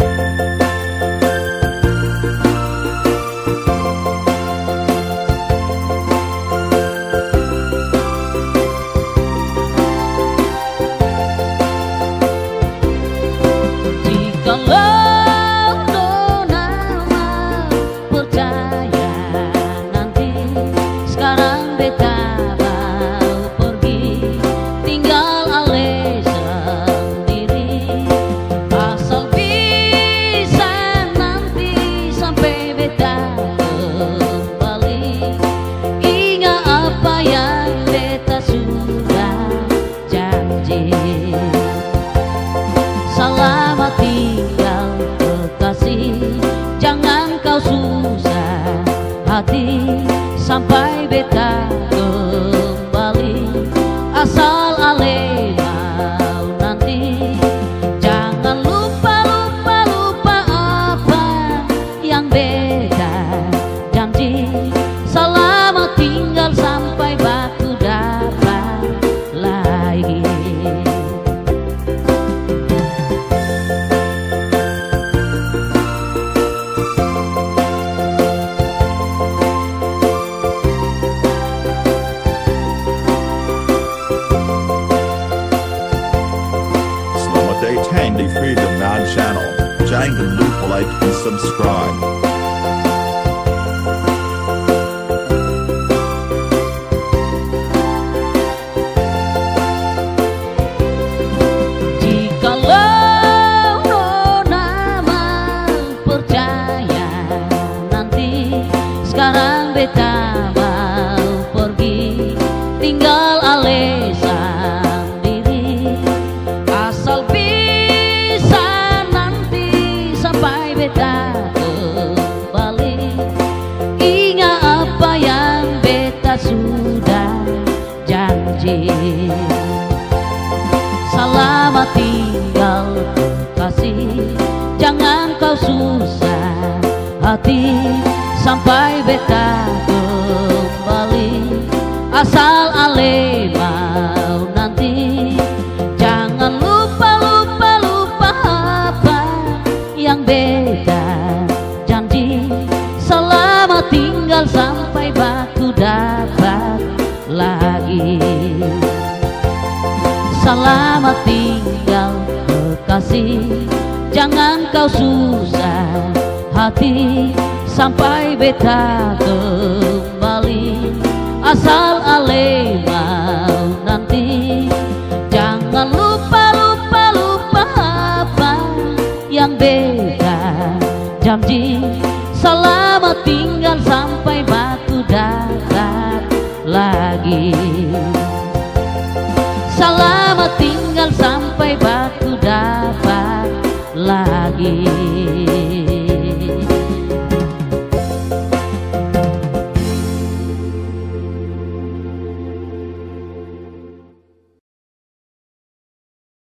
you sampai beta kembali. Asal Jangan lupa like and subscribe. Sekarang beta Selamat tinggal kasih. Jangan kau susah hati Sampai beta kembali. Asal selamat tinggal kekasih. Jangan kau susah hati Sampai beta kembali. Asal alema nanti Jangan lupa lupa lupa apa Yang beta janji. Selamat tinggal sampai batu datar lagi. kỳ